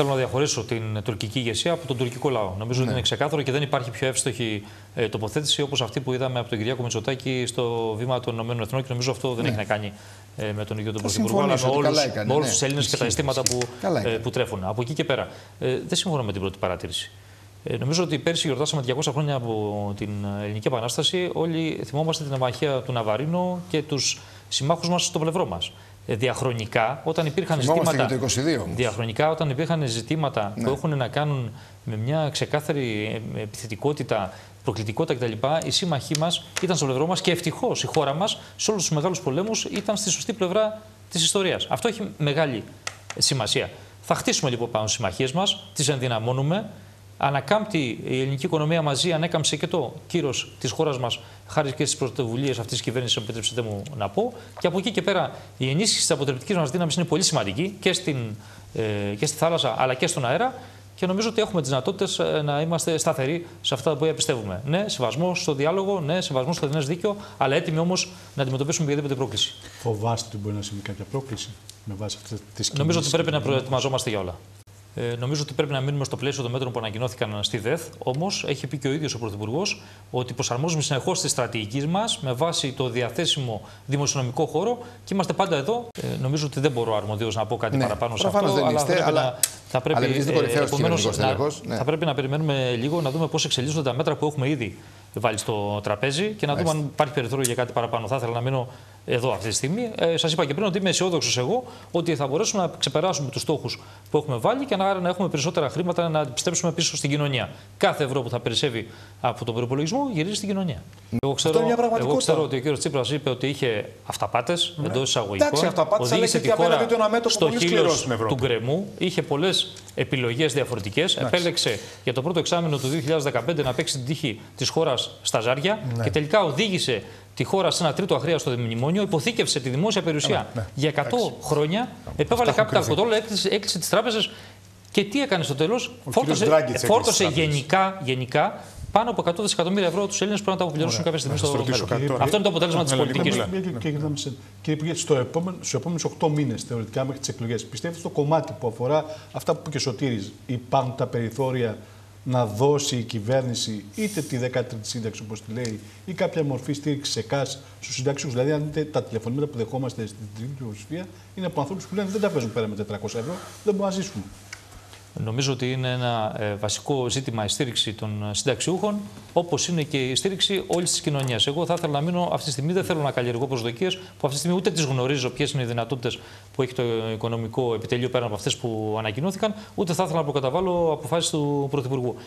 Θέλω να διαχωρίσω την τουρκική ηγεσία από τον τουρκικό λαό. Νομίζω ότι είναι ξεκάθαρο και δεν υπάρχει πιο εύστοχη ε, τοποθέτηση όπως αυτή που είδαμε από τον Κυριάκο Μητσοτάκη στο βήμα των ΗΠΑ και νομίζω αυτό δεν έχει να κάνει ε, με τον ίδιο τον Πρωθυπουργό, αλλά με όλου ναι. τους Έλληνες και τα αισθήματα που, ε, που τρέφουν. Από εκεί και πέρα. Ε, δεν συμφωνώ με την πρώτη παράτηρηση. Ε, νομίζω ότι πέρσι γιορτάσαμε 200 χρόνια από την Ελληνική Επανάσταση. Όλοι θυμόμαστε την αμαχία του Ναβαρίνο και τους συμμάχους μας στο πλευρό μας. Ε, διαχρονικά, όταν υπήρχαν ζητήματα, το 22, διαχρονικά, όταν υπήρχαν ζητήματα ναι. που έχουν να κάνουν με μια ξεκάθαρη ε, επιθετικότητα, προκλητικότητα κτλ., οι σύμμαχοί μας ήταν στο πλευρό μας και ευτυχώς η χώρα μας σε όλους τους μεγάλους πολέμους ήταν στη σωστή πλευρά της ιστορίας. Αυτό έχει μεγάλη σημασία. Θα χτίσουμε λοιπόν πάνω στις συμμαχίες μας, τις ενδυναμώνουμε ανακάμπτει η ελληνική οικονομία μαζί, ανέκαμψε και το κύρος της χώρας μας, χάρη και στις πρωτοβουλίες αυτής της κυβέρνησης, επιτρέψτε μου να πω. Και από εκεί και πέρα η ενίσχυση της αποτρεπτικής μας δύναμης είναι πολύ σημαντική και, στην, ε, και στη θάλασσα αλλά και στον αέρα. Και νομίζω ότι έχουμε τις δυνατότητες ε, να είμαστε σταθεροί σε αυτά που πιστεύουμε. Ναι, σεβασμό στο διάλογο, ναι, σεβασμό στο διεθνές δίκαιο, αλλά έτοιμοι όμως να αντιμετωπίσουμε οποιαδήποτε πρόκληση. Φοβάστε ότι μπορεί να συμβεί κάποια πρόκληση με βάση αυτές τις Νομίζω ότι πρέπει να προετοιμαζόμαστε για όλα. Ε, νομίζω ότι πρέπει να μείνουμε στο πλαίσιο των μέτρων που ανακοινώθηκαν στη ΔΕΘ. Όμως, έχει πει και ο ίδιος ο Πρωθυπουργός ότι προσαρμόζουμε συνεχώς τη στρατηγική μας με βάση το διαθέσιμο δημοσιονομικό χώρο και είμαστε πάντα εδώ. Ε, νομίζω ότι δεν μπορώ αρμοδίως να πω κάτι ναι, παραπάνω σε αυτό. Δεν αλλά, είστε, θα αλλά, να, θα πρέπει, αλλά ε, επομένως, να, ναι. θα πρέπει να περιμένουμε λίγο να δούμε πώς εξελίσσονται τα μέτρα που έχουμε ήδη βάλει στο τραπέζι και να δούμε αν υπάρχει περιθώριο για κάτι παραπάνω. Θα ήθελα να μείνω εδώ αυτή τη στιγμή. Ε, Σας είπα και πριν ότι είμαι αισιόδοξος εγώ ότι θα μπορέσουμε να ξεπεράσουμε τους στόχους που έχουμε βάλει και να, να έχουμε περισσότερα χρήματα να επιστρέψουμε πίσω στην κοινωνία. Κάθε ευρώ που θα περισσεύει από τον προπολογισμό γυρίζει στην κοινωνία. Εγώ ξέρω, εγώ ξέρω ότι ο κ. Τσίπρας είπε ότι είχε αυταπάτες ναι. εντός εισαγωγικών. Οδήγησε τη χώρα στο χείλος του γκρεμού. Είχε πολλές επιλογές διαφορετικές. Επέλεξε για το πρώτο εξάμεινο του 2015 να παίξει την τύχη της χώρας στα ζάρια ναι. και τελικά οδήγησε τη χώρα σε ένα τρίτο αχρίαστο μνημόνιο, υποθήκευσε τη δημόσια περιουσία ναι, ναι. για 100 χρόνια, επέβαλε capital control, έκλεισε, έκλεισε τις τράπεζες και τι έκανε στο τέλος. Φόρτωσε, φόρτωσε γενικά, γενικά πάνω από 100 δισεκατομμύρια ευρώ τους Έλληνες που να τα αποπληρώσουν κάποια στιγμή στο μέλλον. Αυτό είναι το αποτέλεσμα της πολιτικής. Κύριε Υπουργέ, στους επόμενους 8 μήνες θεωρητικά μέχρι τις εκλογές, πιστεύετε στο κομμάτι που αφορά αυτά που είπε και Σωτήρης, υπάρχουν τα περιθώρια να δώσει η κυβέρνηση είτε τη 13η σύνταξη, όπως τη λέει, ή κάποια μορφή στήριξης σε ΚΑΣ στους συνταξιού. Δηλαδή, αν δείτε τα τηλεφωνήματα που δεχόμαστε στην τρίτη πλειοψηφία, είναι από ανθρώπους που λένε δεν τα παίζουν πέρα με 400 ευρώ, δεν μπορούν να ζήσουν. Νομίζω ότι είναι ένα ε, βασικό ζήτημα η στήριξη των συνταξιούχων, όπως είναι και η στήριξη όλης της κοινωνίας. Εγώ θα ήθελα να μείνω αυτή τη στιγμή, δεν θέλω να καλλιεργώ προσδοκίες, που αυτή τη στιγμή ούτε τις γνωρίζω ποιες είναι οι δυνατότητες που έχει το οικονομικό επιτελείο πέραν από αυτές που ανακοινώθηκαν, ούτε θα ήθελα να προκαταβάλω αποφάσεις του Πρωθυπουργού.